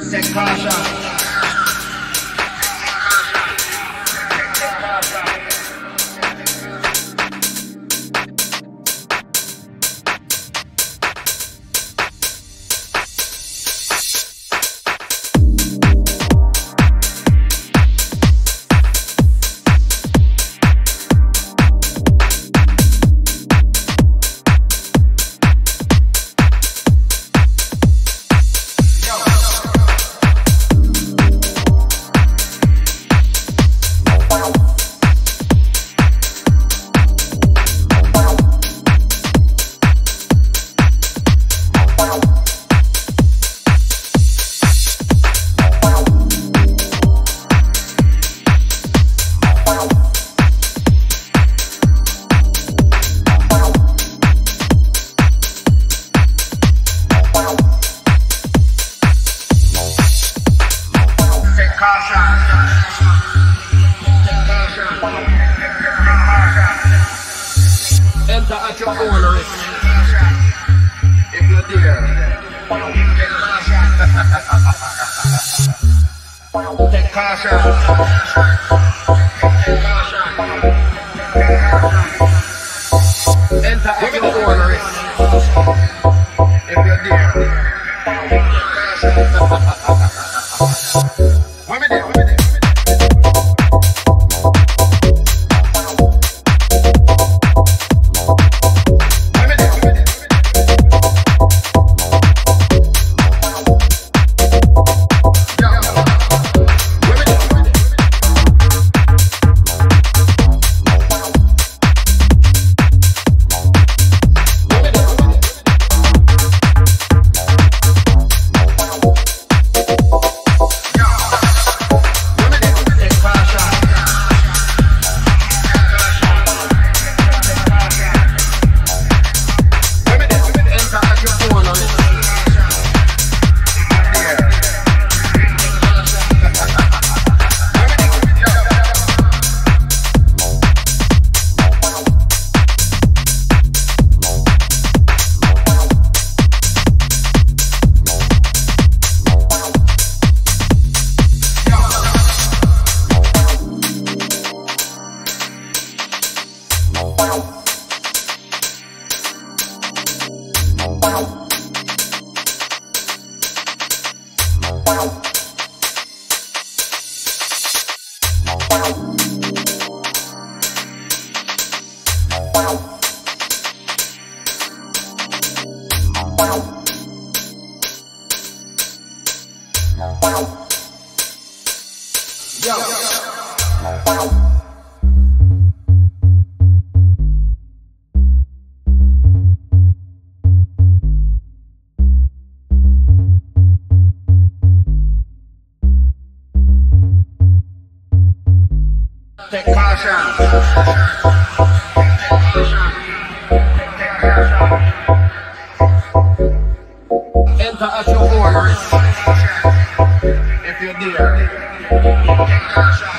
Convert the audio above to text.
Take caution. At your. If you dare. Take caution. Take caution. Enter at your own risk. If you're dare. Take caution. Enter at your risk you're there.